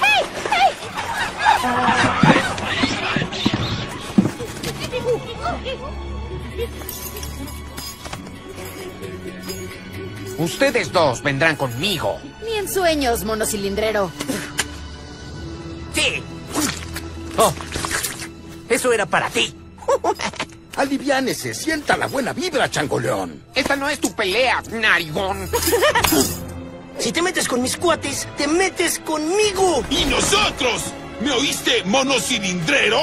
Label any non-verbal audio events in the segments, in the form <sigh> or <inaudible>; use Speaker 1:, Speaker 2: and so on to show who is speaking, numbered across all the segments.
Speaker 1: ¡Hey! ¡Hey! ¡Hey!
Speaker 2: Ustedes dos vendrán conmigo.
Speaker 3: Ni en sueños, monocilindrero.
Speaker 2: Sí. Oh, eso era para ti. <laughs>
Speaker 4: Aliviánese, sienta la buena vibra, changoleón.
Speaker 2: Esta no es tu pelea, narigón. <laughs>
Speaker 5: Si te metes con mis cuates, te metes conmigo.
Speaker 6: ¡Y nosotros! ¿Me oíste, monocilindrero?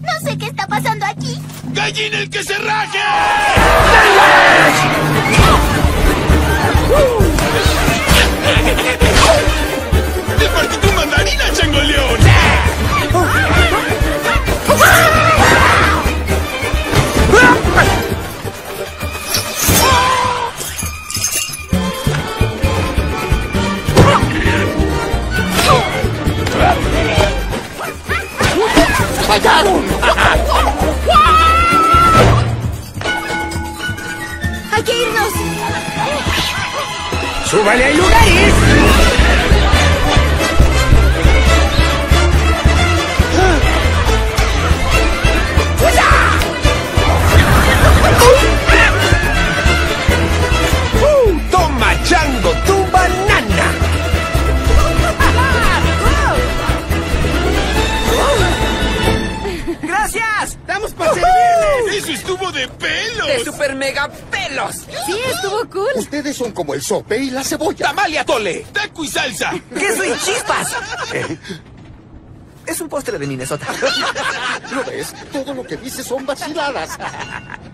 Speaker 1: No sé qué está pasando aquí.
Speaker 6: ¡Gallina el que se raje!
Speaker 4: ¡Fallaron!
Speaker 3: ¡Hay que irnos!
Speaker 5: ¡Súbale hay lugares! Para servirles!
Speaker 6: ¡Eso estuvo de pelos!
Speaker 2: ¡De super mega pelos!
Speaker 3: Sí, estuvo cool.
Speaker 4: Ustedes son como el sope y la cebolla.
Speaker 2: ¡Tamalia tole!
Speaker 6: ¡Taco y salsa!
Speaker 5: ¡Queso y chispas! <laughs> Es un postre de Minnesota. <laughs>
Speaker 4: ¿Lo ves? Todo lo que dices son vaciladas. <laughs>